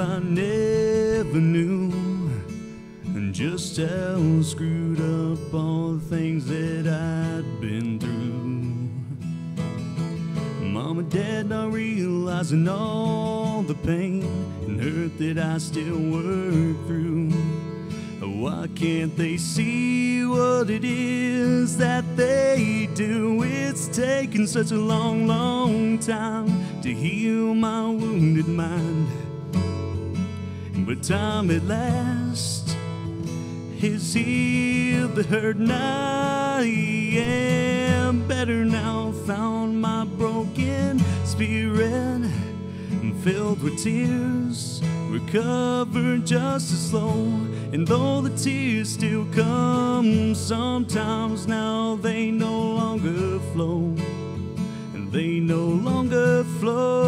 never knew and just how screwed up all the things that I'd been through. Mom and Dad not realizing all the pain and hurt that I still work through. Why can't they see what it is that they do? It's taken such a long, long time to heal my wounded mind. But time at last the hurt, and I am better now. Found my broken spirit filled with tears, recovered just as slow. And though the tears still come sometimes, now they no longer flow. And they no longer flow,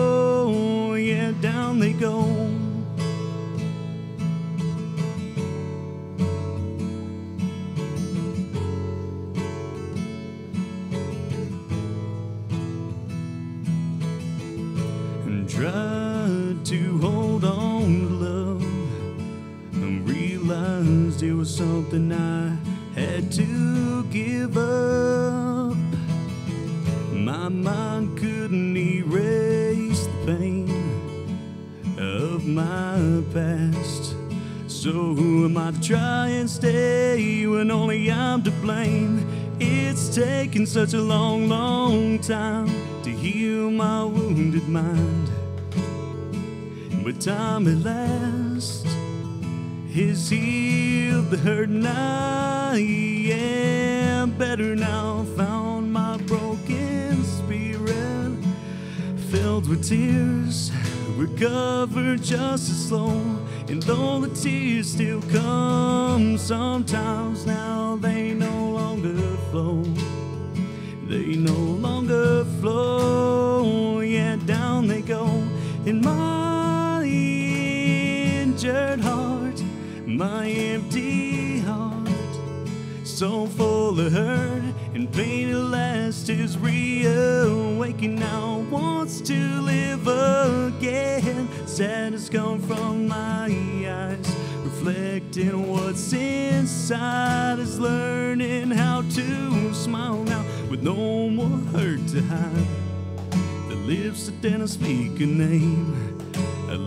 tried to hold on to love and realized it was something I had to give up. My mind couldn't erase the pain of my past. So who am I to try and stay when only I'm to blame? It's taken such a long, long time to heal my wounded mind. But time at last has healed the hurt, and I am better now. Found my broken spirit filled with tears, recovered just as slow. And though the tears still come sometimes, now they no longer flow. They no longer flow, yeah, down they go. In my injured heart, my empty heart, so full of hurt and pain at last is reawakened now, wants to live again. Sadness gone from my eyes, reflecting what's inside, is learning how to smile now with no more hurt to hide. The lips that didn't speak a name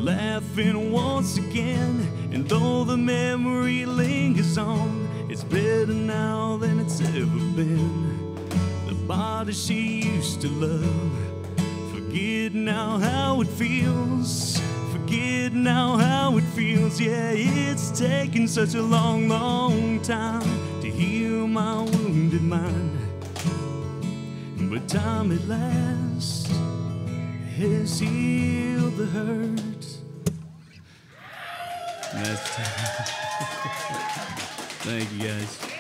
laughing once again, and though the memory lingers on, it's better now than it's ever been. The body she used to love, forget now how it feels. Forget now how it feels. Yeah, it's taken such a long, long time to heal my wounded mind. But time at last has healed the hurt. Thank you guys.